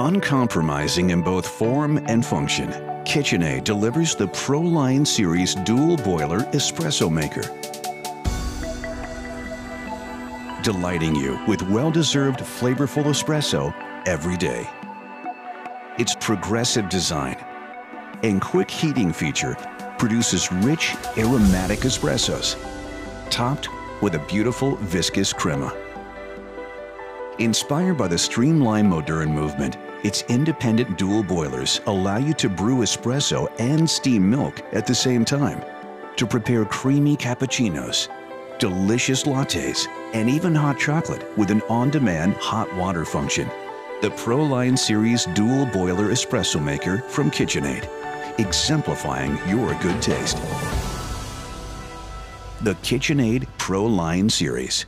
Uncompromising in both form and function, KitchenAid delivers the ProLine Series dual boiler espresso maker. Delighting you with well-deserved flavorful espresso every day. Its progressive design and quick heating feature produces rich, aromatic espressos, topped with a beautiful viscous crema. Inspired by the streamlined modern movement, its independent dual boilers allow you to brew espresso and steam milk at the same time to prepare creamy cappuccinos, delicious lattes, and even hot chocolate with an on-demand hot water function. The ProLine Series Dual Boiler Espresso Maker from KitchenAid, exemplifying your good taste. The KitchenAid ProLine Series.